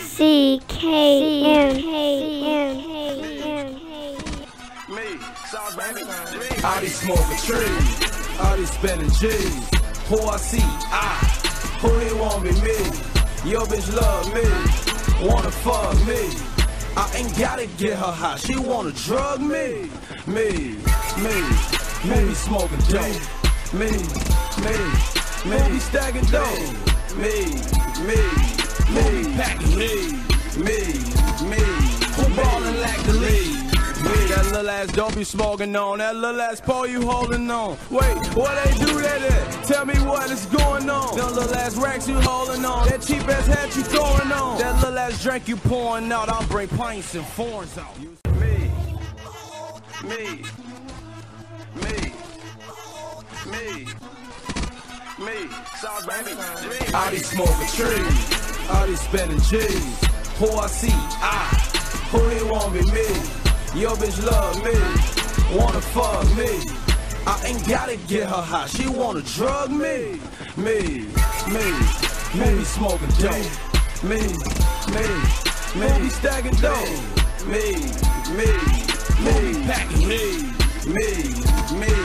C K M K M K I be smoking trees, I be spending G's. Who I see, I. Who they want me, me. Your bitch love me, wanna fuck me. I ain't gotta get her high, she wanna drug me. Me, me, me be smoking dope. Me, me, me be stacking dope. Me, me, me be packing me. Me, me, who ballin' like the? Me, that little ass don't be smoking on. That little ass pole you holding on. Wait, what they do that at? Tell me what is going on. Them little ass racks you holding on. That cheap ass hat you throwing on. That little ass drink you pouring out. I'll bring pints and foreigns out. Me, me, me, me, me. Sorry, baby. I be smoking trees. I be spending G's. Who I see, I. Who they want me, me. Your bitch love me, wanna fuck me. I ain't gotta get her high, she wanna drug me. Me, me, me be smoking dope. Me, me, me be stacking dope. Me, me, me be packing me. Me, me,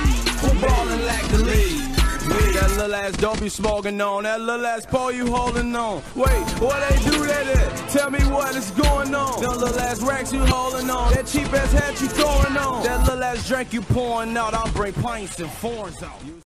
little ass don't be smoking on. That little ass pole you holding on. Wait, what they do that at? Tell me what is going on. Them little ass racks you holding on. That cheap ass hat you throwing on. That little ass drink you pouring out. I'll bring pints and foreigns out.